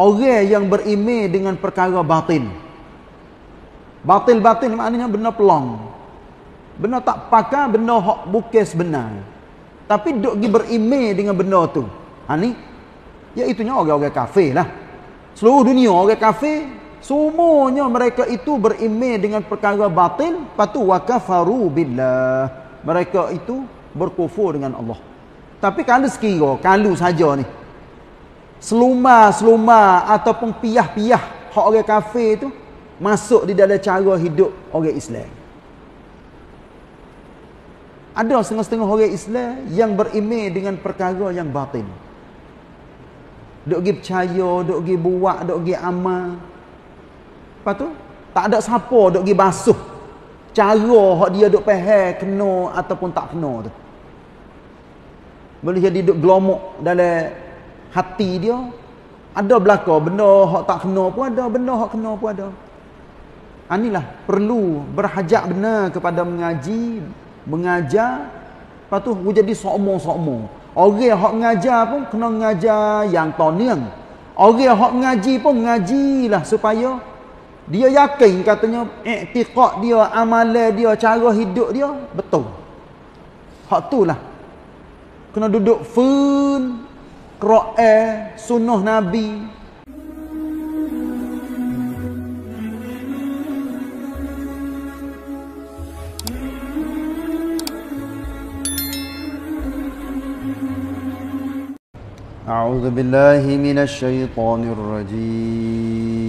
Orang yang berimej dengan perkara batin. Batil-batil maknanya benda pelong. Benda tak pakai, benda hak bukan sebenar. Tapi duk pergi berimej dengan benda tu. Ha ni, iaitunya orang-orang kafir lah. Seluruh dunia orang kafir, semuanya mereka itu berimej dengan perkara batil. Lepas tu, wakafaru billah. Mereka itu berkufur dengan Allah. Tapi kalau sekira, kalau saja ni, seluma-seluma ataupun piyah-piyah hak orang kafir tu, masuk di dalam cara hidup orang Islam. Ada setengah-setengah orang Islam yang berimej dengan perkara yang batin. Duk pergi percaya, duk pergi buat, duk pergi amal. Lepas tu, tak ada siapa duk pergi basuh. Cara hak dia duk faham kena ataupun tak kena tu. Boleh jadi duk gelomok dalam hati dia. Ada belaka benda hak tak kena pun ada, benda hak kena pun ada. Inilah perlu berhajat benar kepada mengaji, mengajar. Lepas tu jadi sokmo-sokmo. Orang yang mengajar pun kena mengajar yang toniang. Orang yang mengaji pun mengajilah supaya dia yakin katanya iktiqat dia, amalan dia, cara hidup dia betul. Hak tu lah. Kena duduk fun, Quran, sunnah Nabi, أعوذ بالله من الشيطان الرجيم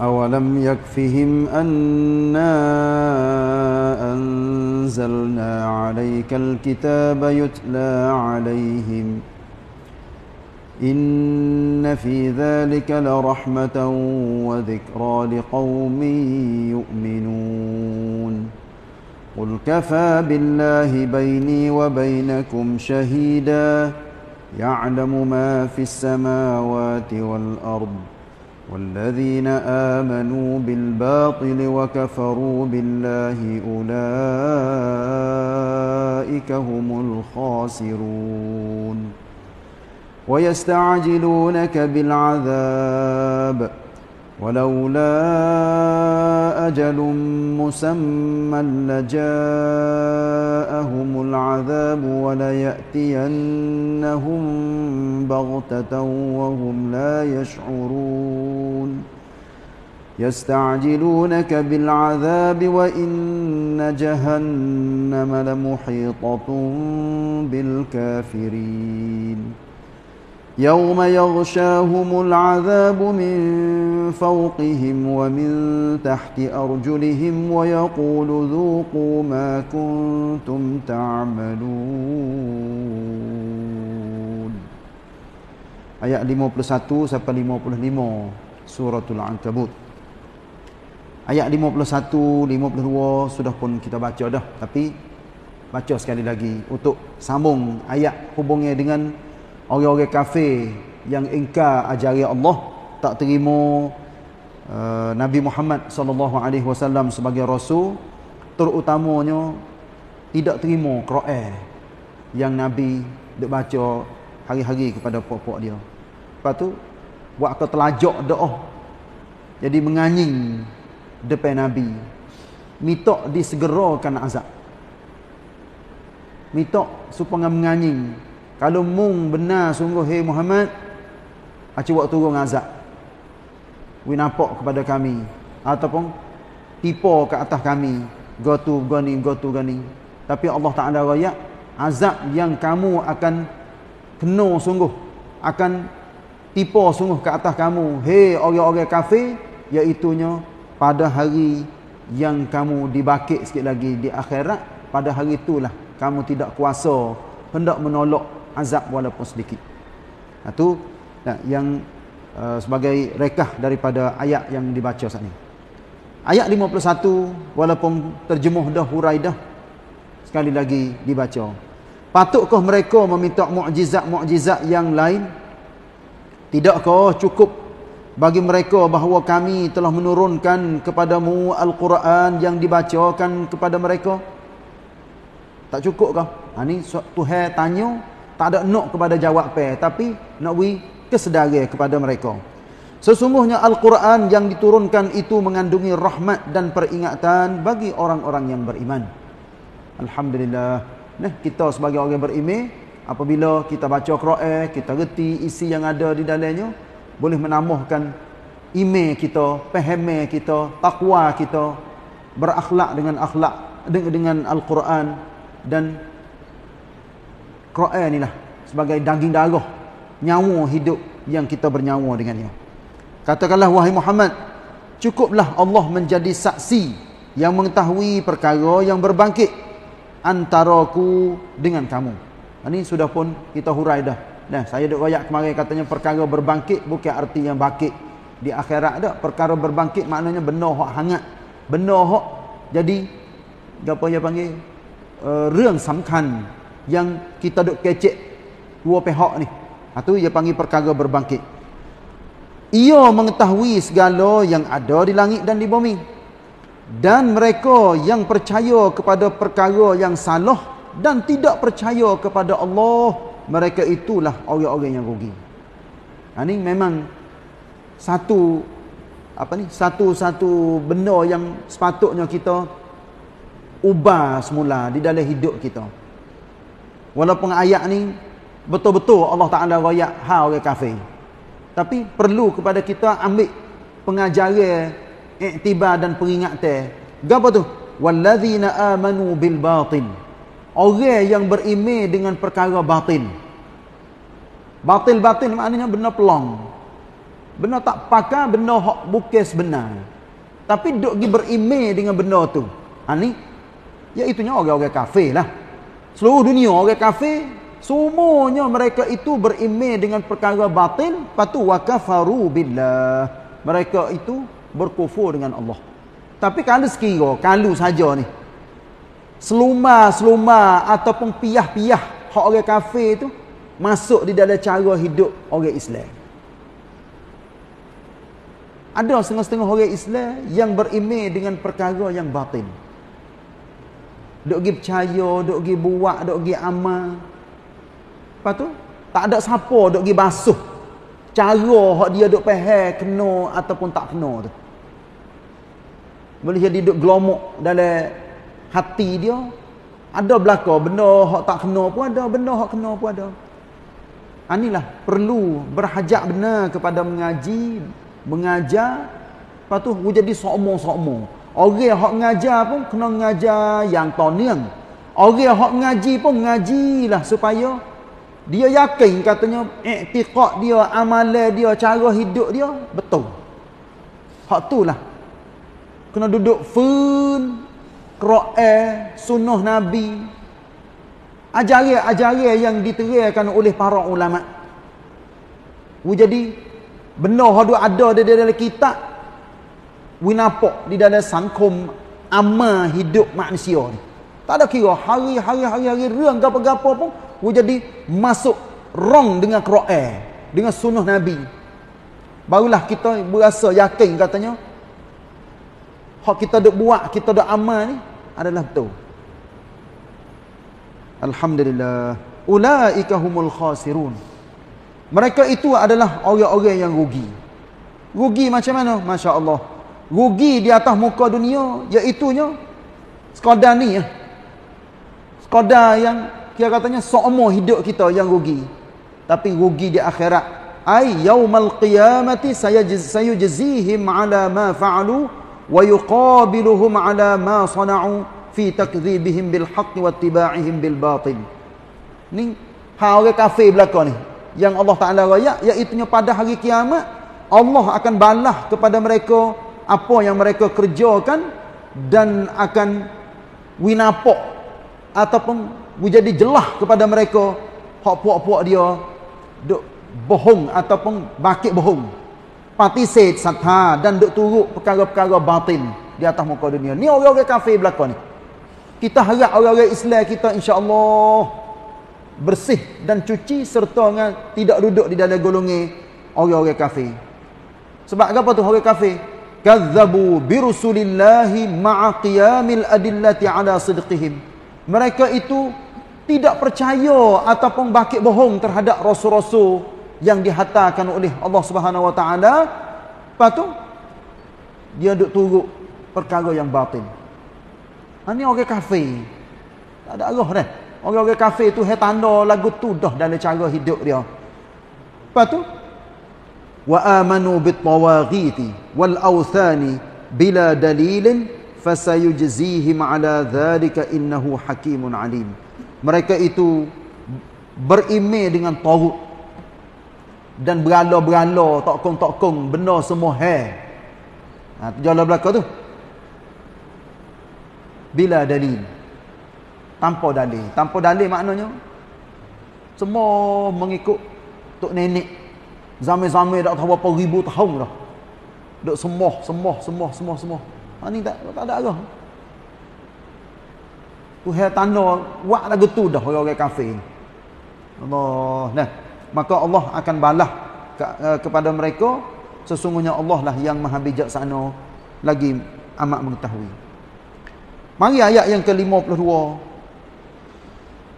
أولم يكفهم أنا أنزلنا عليك الكتاب يتلى عليهم إن في ذلك لرحمة وذكرى لقوم يؤمنون قل كفى بالله بيني وبينكم شهيدا يعلم ما في السماوات والارض والذين آمنوا بالباطل وكفروا بالله أولئك هم الخاسرون. ويستعجلونك بالعذاب. ولولا أجل مسمى لجاءهم العذاب وليأتينهم بغتة وهم لا يشعرون. يستعجلونك بالعذاب وإن جهنم لمحيطة بالكافرين. يوم يغشاهم العذاب من فوقهم ومن تحت أرجلهم ويقول ذوقوا ما كنتم تعملون Ayat 51 sampai 55 Suratul Ankabut Ayat 51, 52 sudah pun kita baca dah Tapi baca sekali lagi Untuk sambung ayat hubungnya dengan orang-orang kafir yang ingkar ajari Allah tak terima uh, Nabi Muhammad sallallahu alaihi wasallam sebagai rasul terutamanya tidak terima Quran yang Nabi duk baca hari-hari kepada puak-puak dia. Lepas tu buat ke telajak doa. Jadi menganying depan Nabi. Minta disegerakan azab. Minta supaya menganying kalau mung benar sungguh hei Muhammad, acu buat turun azab. We nampak kepada kami ataupun tipu ke atas kami, go to go ni go. Tapi Allah Taala raya azab yang kamu akan kena sungguh akan tipu sungguh ke atas kamu. Hei orang-orang kafir iaitu pada hari yang kamu dibakit sikit lagi di akhirat pada hari itulah kamu tidak kuasa hendak menolak azab walaupun sedikit. Itu nah, yang uh, sebagai rekah daripada ayat yang dibaca saat ini. Ayat 51 walaupun terjemuh dah hurai dah sekali lagi dibaca. Patutkah mereka meminta mukjizat-mukjizat yang lain? Tidakkah cukup bagi mereka bahawa kami telah menurunkan kepadamu Al-Quran yang dibacakan kepada mereka? Tak cukup kah? Ha, ini Tuhan tanya Tak ada nak kepada jawab pe, tapi nak beri kesedaran kepada mereka. Sesungguhnya Al-Quran yang diturunkan itu mengandungi rahmat dan peringatan bagi orang-orang yang beriman. Alhamdulillah. Nah, kita sebagai orang yang beriman, apabila kita baca Quran, kita reti isi yang ada di dalamnya, boleh menambahkan iman kita, faham kita, takwa kita, berakhlak dengan akhlak dengan Al-Quran dan Quran inilah sebagai daging darah nyawa hidup yang kita bernyawa dengannya. Katakanlah wahai Muhammad, cukuplah Allah menjadi saksi yang mengetahui perkara yang berbangkit antaraku dengan kamu. Ini sudah pun kita hurai dah. Nah, saya duk royak kemarin katanya perkara berbangkit bukan arti yang bangkit di akhirat dah. Perkara berbangkit maknanya benar hak hangat. Benar hak jadi apa yang panggil uh, รื่องสำคัญ yang kita duk kecek dua pihak ni. Itu ha, dia panggil perkara berbangkit. Ia mengetahui segala yang ada di langit dan di bumi. Dan mereka yang percaya kepada perkara yang salah dan tidak percaya kepada Allah, mereka itulah orang-orang yang rugi. Ha, ini memang satu apa ni satu-satu benda yang sepatutnya kita ubah semula di dalam hidup kita. Walaupun ayat ni betul-betul Allah Taala royak ha orang kafir. Tapi perlu kepada kita ambil pengajaran iktibar dan peringatan. Gapo tu? Wallazina amanu bil batin. Orang yang beriman dengan perkara batin. Batil-batil maknanya benda pelong. Benda tak pakai, benda hak bukan sebenar. Tapi duk pergi beriman dengan benda tu. Ha ni iaitu orang-orang kafir lah. Seluruh dunia orang kafir Semuanya mereka itu beriman dengan perkara batin, patu wakafaru billah. Mereka itu berkufur dengan Allah. Tapi kalau sekira, kalau saja ni. Seluma-seluma ataupun piyah-piyah hak orang kafir itu masuk di dalam cara hidup orang Islam. Ada setengah-setengah orang Islam yang beriman dengan perkara yang batin. Duk pergi percaya, duk pergi buat, duk pergi amal. Lepas tu tak ada siapa duk pergi basuh cara hak dia duk faham kena ataupun tak kena tu. Boleh jadi duk gelomok dalam hati dia. Ada belaka benda hak tak kena pun ada, benda hak kena pun ada. Anilah perlu berhajat benar kepada mengaji, mengajar. Lepas tu jadi sokmo-sokmo. Orang hak mengajar pun kena mengajar yang toniang. Orang hak mengaji pun mengajilah supaya dia yakin katanya i'tiqad dia, amalan dia, cara hidup dia betul. Hak itulah. Kena duduk fun Quran, sunnah Nabi. Ajaran-ajaran yang diterangkan oleh para ulama. Jadi benda hadu ada di dalam kitab we nampak di dalam sangkum amal hidup manusia ni. Tak ada kira hari-hari hari-hari reang gapo-gapo pun Aku jadi masuk wrong dengan Quran, dengan sunnah Nabi. Barulah kita berasa yakin katanya hak kita dak buat, kita dak amal ni adalah betul. Alhamdulillah. Ulaika humul khasirun. Mereka itu adalah orang-orang yang rugi. Rugi macam mana? Masya-Allah. Rugi di atas muka dunia iaitu nya sekadar ni ya. Sekadar yang kira katanya seumur hidup kita yang rugi. Tapi rugi di akhirat. Ai yaumal qiyamati sayajzihim ala ma fa'alu wa yuqabiluhum ala ma sana'u fi takdzibihim bil haqq wa ittiba'ihim bil batil. Ni ha orang kafir belaka ni yang Allah Taala raya iaitu pada hari kiamat Allah akan balas kepada mereka apa yang mereka kerjakan dan akan winapok ataupun jadi jelah kepada mereka. Hak puak-puak dia duk bohong ataupun bakit bohong. Pati set satha dan duk turut perkara-perkara batin di atas muka dunia. Ni orang-orang kafir belaka ni. Kita harap orang-orang Islam kita insya-Allah bersih dan cuci serta dengan tidak duduk di dalam golongan orang-orang kafir. Sebab apa tu orang kafir kazzabu birusulillahi ma'a qiyamil adillati ala sidqihim mereka itu tidak percaya ataupun bakit bohong terhadap rasul-rasul yang dihantarkan oleh Allah Subhanahu Wa Taala, lepas tu dia duk turut perkara yang batin. Ha ni orang kafir. Tak ada arah dah. Orang-orang kafir tu hai tanda lagu tu dah dalam cara hidup dia. Lepas tu tawaghiti wal awthani bila dalilin fasayujzihim ala dhalika innahu hakimun alim mereka itu berimej dengan tagut dan berala-berala tokong-tokong benda semua hai. Ha jalan belaka tu. Bila dalil. Tanpa dalil. Tanpa dalil maknanya semua mengikut tok nenek zaman-zaman dah tahu berapa ribu tahun dah. Duk semua semua semua semua semua ha ni tak tak ada arah. Tu hai tanda wak lagu tu dah orang-orang kafir Allah nah. Maka Allah akan balas ke, uh, kepada mereka sesungguhnya Allah lah yang maha bijaksana lagi amat mengetahui. Mari ayat yang ke-52.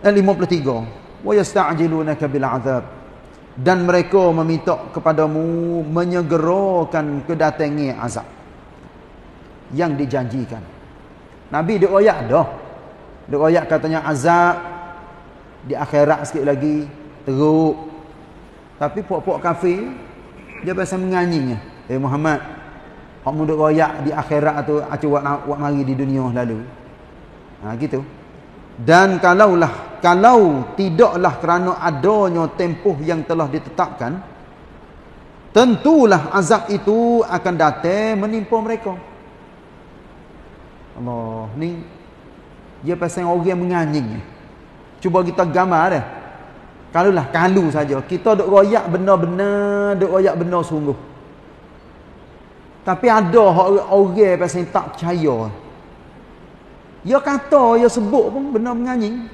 Eh 53 wa yasta'jilunaka bil azab dan mereka meminta kepadamu menyegerakan kedatangan azab yang dijanjikan Nabi dia royak dah dia royak katanya azab di akhirat sikit lagi teruk. Tapi puak-puak kafir dia biasa menganying Eh Muhammad, kamu duk royak di akhirat tu acu buat mari di dunia lalu. Ha gitu. Dan kalaulah kalau tidaklah kerana adanya tempoh yang telah ditetapkan tentulah azab itu akan datang menimpa mereka. Allah ni dia pasal orang yang menganying. Cuba kita gambar dah. Kalulah kalu saja. Kita duk royak benar-benar, duk royak benar sungguh. Tapi ada orang pasal tak percaya. Ya kata, ya sebut pun benar menganying.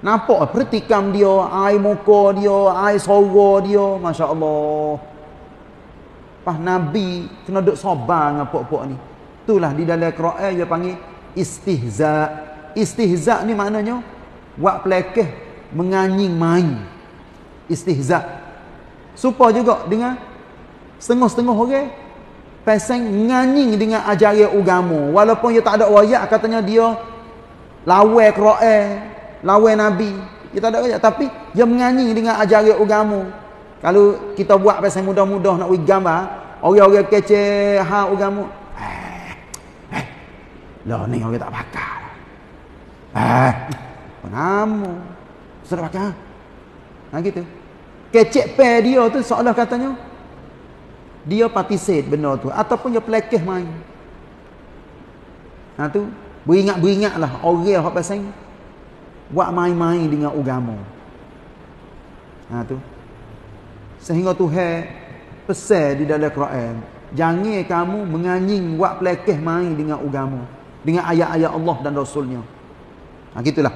Nampak pertikam dia, air muka dia, air suara dia, masya-Allah. Pas Nabi kena duk sabar dengan pok-pok ni. Itulah di dalam Quran dia panggil istihza. Istihza ni maknanya buat pelekeh menganying main. Istihza. Supaya juga dengan setengah-setengah orang pasang nganying dengan ajaran agama walaupun dia tak ada ayat katanya dia lawan Quran, lawan Nabi. Dia tak ada ayat tapi dia menganying dengan ajaran agama. Kalau kita buat pasang mudah-mudah nak buat gambar, orang-orang kecil ha agama, lah ni orang tak bakal. Eh, penamu. Sudah bakal. Ha gitu. Kecek pe dia tu seolah katanya dia participate benda tu ataupun dia pelekeh main. Ha tu beringat-beringatlah orang hak pasal buat main-main dengan agama. Ha tu. Sehingga Tuhan pesan di dalam Quran, jangan kamu menganying buat pelekeh main dengan agama dengan ayat-ayat Allah dan Rasulnya. Ha, gitulah.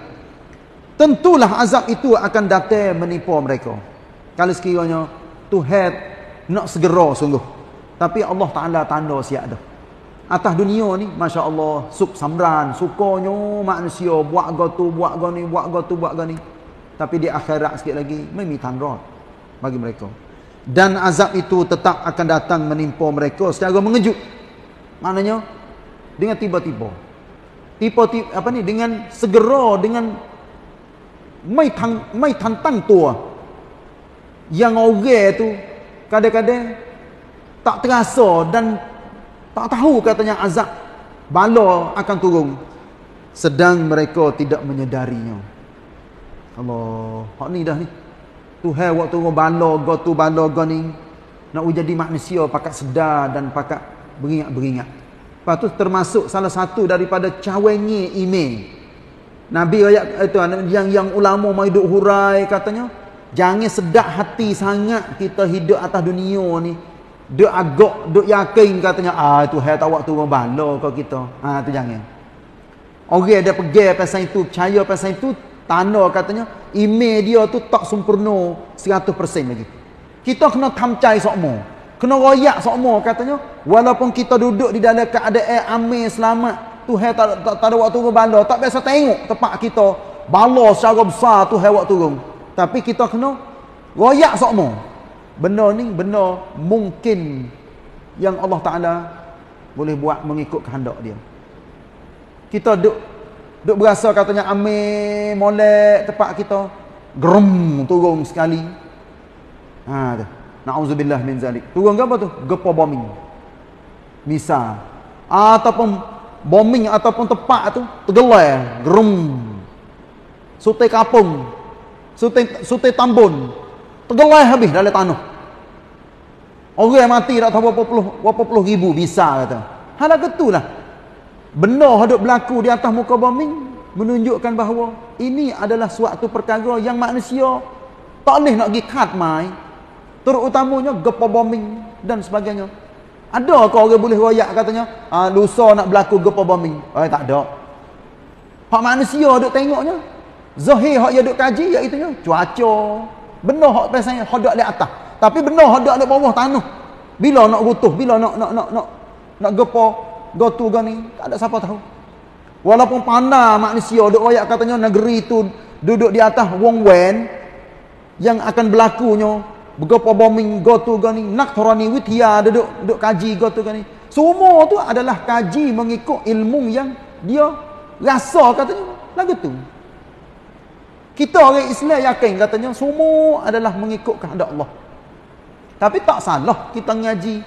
Tentulah azab itu akan datang menimpa mereka. Kalau sekiranya Tuhan nak segera sungguh. Tapi Allah Ta'ala tanda siap dah. Atas dunia ni, Masya Allah, suk samran, sukanya manusia buat gotu, buat gani, buat gotu, buat gani. Tapi di akhirat sikit lagi, memang tanda bagi mereka. Dan azab itu tetap akan datang menimpa mereka secara mengejut. Maknanya, dengan tiba-tiba tiba-tiba apa ni dengan segera dengan mai tang mai tantang tua yang orang tu kadang-kadang tak terasa dan tak tahu katanya azab. Bala akan turun. Sedang mereka tidak menyedarinya. Allah hak ni dah ni. Tuhan waktu turun bala go tu bala go ni. Nak jadi manusia pakat sedar dan pakat beringat-beringat. Lepas tu termasuk salah satu daripada cawengi email. Nabi ayat itu yang yang ulama mai duk hurai katanya, jangan sedak hati sangat kita hidup atas dunia ni. Duk agak, duk yakin katanya, ah tu hai tak waktu bala kau kita. Ha tu jangan. Orang ada pergi pasal itu, percaya pasal itu, tanda katanya email dia tu tak sempurna 100% lagi. Kita kena tamcai sokmo. Kena royak semua katanya. Walaupun kita duduk di dalam keadaan amin selamat. Tuhan tak, tak, tak ada waktu berbala. Tak biasa tengok tempat kita. bala secara besar tu hewak turun. Tapi kita kena royak sokmo. Benda ni benda mungkin yang Allah Taala boleh buat mengikut kehendak dia. Kita duk duk berasa katanya amir molek tempat kita gerum turun sekali. Ha tu. Nauzubillah min zalik. Turun apa tu? Gepa bombing. Misal ataupun bombing ataupun tempat tu tergelai gerum. Sutai kapung. Sutai sutai tambun. Tergelai habis dalam tanah. Orang yang mati tak tahu berapa puluh, berapa puluh ribu bisa kata. Hala ketulah. Benda hidup berlaku di atas muka bumi menunjukkan bahawa ini adalah suatu perkara yang manusia tak boleh nak pergi kat mai. Terutamanya gepa bombing dan sebagainya. Ada ke orang boleh royak katanya, ah lusa nak berlaku gepa bombing? Eh tak ada. Hak manusia duk tengoknya. Zahir hak dia duk kaji iaitu cuaca. Benda hak pasal hak duk di atas. Tapi benda hendak di bawah tanah. Bila nak rutuh, bila nak nak nak nak nak gepa gotu gani, tak ada siapa tahu. Walaupun pandai manusia duk royak katanya negeri itu duduk di atas wong wen yang akan berlakunya bergepa bombing gotu gani, nak torani witia duduk duduk kaji gotu gani. Semua tu adalah kaji mengikut ilmu yang dia rasa katanya lagu tu. Kita orang Islam yakin katanya semua adalah mengikut kehendak Allah. Tapi tak salah kita ngaji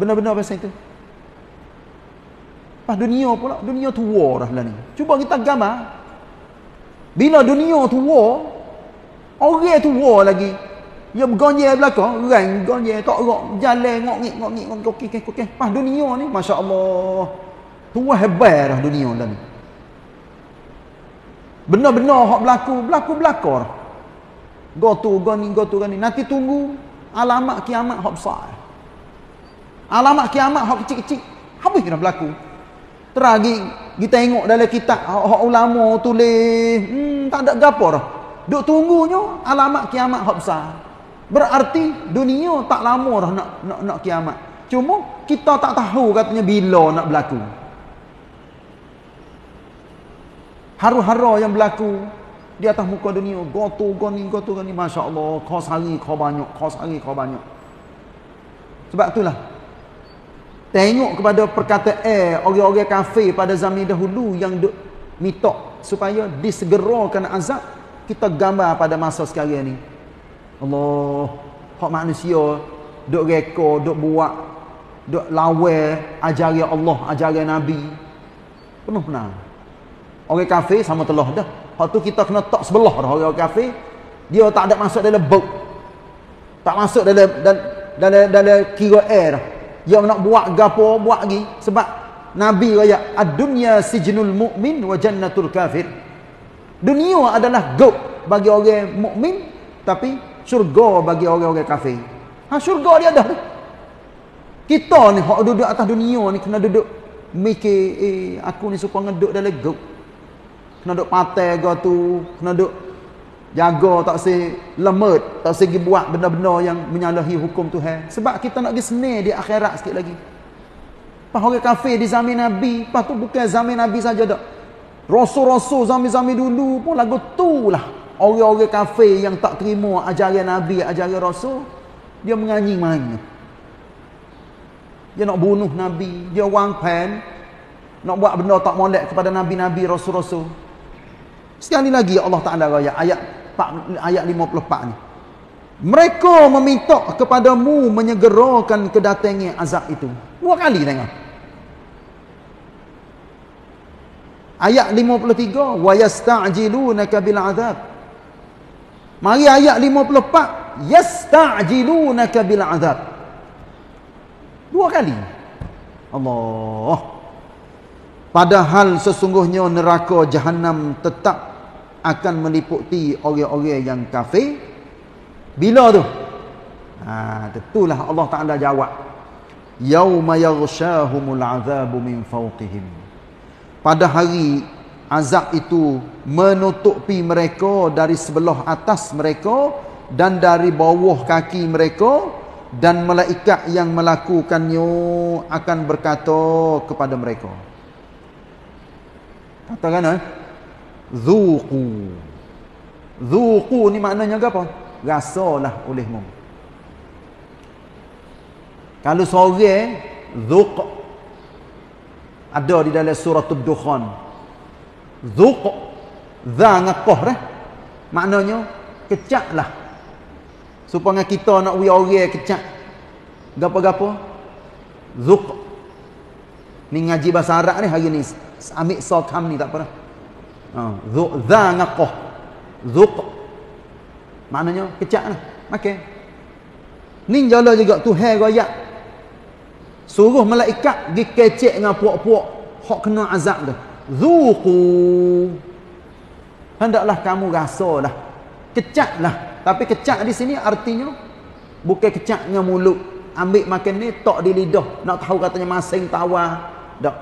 benar-benar pasal itu. Pas dunia pula, dunia tua dah lah ni. Cuba kita gambar. Bila dunia tua, orang tua lagi. Dia bergonye belakang, orang gonye tak rok, jalan ngok-ngik ngok-ngik ngok okey okey okey. Pas dunia ni, masya-Allah. Tua hebat dah dunia dah ni. Benar-benar hak berlaku, berlaku belakang. Go tu, go ni, go tu, go ni. Nanti tunggu alamat kiamat hak besar. Alamat kiamat hak kecil-kecil. Habis dah berlaku. Teragi kita tengok dalam kitab hak ulama tulis, hmm, tak ada gapo dah. Duk tunggunya alamat kiamat hak besar. Berarti dunia tak lama dah nak nak nak kiamat. Cuma kita tak tahu katanya bila nak berlaku. Haru-hara yang berlaku di atas muka dunia. Gotu goni gotu goni. masya-Allah kau sari kau banyak kau sari kau banyak. Sebab itulah tengok kepada perkataan orang-orang kafir pada zaman dahulu yang mitok supaya disegerakan azab kita gambar pada masa sekarang ni. Allah hak manusia duk reka duk buat duk lawa ajaran Allah ajaran Nabi. Penuh benar orang kafir sama telah dah Hak tu kita kena tak sebelah dah orang kafir. Dia tak ada masuk dalam boat. Tak masuk dalam dalam dalam, dalam kira air dah. Dia nak buat gapo buat lagi sebab Nabi raya ad-dunya sijnul mu'min wa jannatul kafir. Dunia adalah goat bagi orang mukmin tapi syurga bagi orang-orang kafir. Ha syurga dia dah. Kita ni hak duduk atas dunia ni kena duduk mikir eh aku ni supaya ngeduk dalam goat kena duk patai ke tu kena duk jaga tak si lemut tak si buat benda-benda yang menyalahi hukum Tuhan. Sebab kita nak pergi seni di akhirat sikit lagi. Pas orang kafir di zaman Nabi pas tu bukan zaman Nabi saja dak rasul-rasul zaman-zaman dulu pun lagu tu lah. Orang-orang kafir yang tak terima ajaran Nabi ajaran Rasul dia menganyi main dia nak bunuh Nabi dia wang pen nak buat benda tak molek kepada Nabi-Nabi Rasul-Rasul Sekali lagi Allah Taala raya ayat ayat 54 ni. Mereka meminta kepadamu menyegerakan kedatangan azab itu. Dua kali tengok. Ayat 53 wa yasta'jilunaka bil azab. Mari ayat 54 yasta'jilunaka bil azab. Dua kali. Allah. Padahal sesungguhnya neraka jahanam tetap akan meliputi orang-orang yang kafir. Bila tu? Ha tentulah Allah Taala jawab. Yauma yaghshahumul azabu min fawqihim. Pada hari azab itu menutupi mereka dari sebelah atas mereka dan dari bawah kaki mereka dan malaikat yang melakukannya akan berkata kepada mereka. Katakan eh Zuqu. Zuqu ni maknanya apa? Rasalah olehmu. Kalau sore zuq ada di dalam surah Ad-Dukhan. Zuq za ngaqah dah. Maknanya kecaklah. Supaya kita nak wi orang kecak. Gapo-gapo? Zuq. Ni ngaji bahasa Arab ni hari ni ambil sokam ni tak dah. Ha, zuq za ngaqah. Zuq. Maknanya kecak lah. Makan. Ni jala juga Tuhan royak Suruh malaikat pergi kecek dengan puak-puak hak kena azab tu. Zuqu. Hendaklah kamu rasalah. Kecaklah. Tapi kecak di sini artinya bukan kecak dengan mulut. Ambil makan ni tok di lidah. Nak tahu katanya masing tawar. Tak.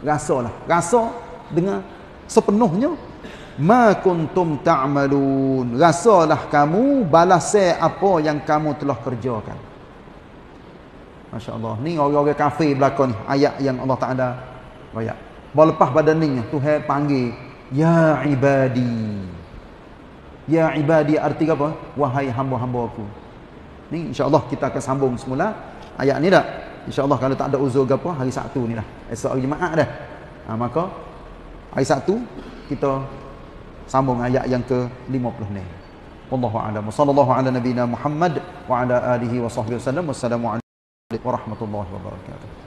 Rasalah. Rasa dengan sepenuhnya ma kuntum ta'malun. Rasalah kamu balas apa yang kamu telah kerjakan. Masya Allah. Ni orang-orang kafir belakang ni. Ayat yang Allah Ta'ala. Bawa lepas badan ni. Tuhan panggil. Ya ibadi. Ya ibadi arti apa? Wahai hamba-hamba aku. Ni insyaAllah kita akan sambung semula. Ayat ni dah. InsyaAllah kalau tak ada uzur apa. Hari Sabtu ni lah. Esok hari Jumaat dah. Ha, maka. Hari Sabtu. Kita sambung ayat yang ke-50 ni. Wallahu a'lam. Sallallahu ala nabina Muhammad wa ala alihi wa sahbihi wasallam. Wassalamualaikum warahmatullahi wabarakatuh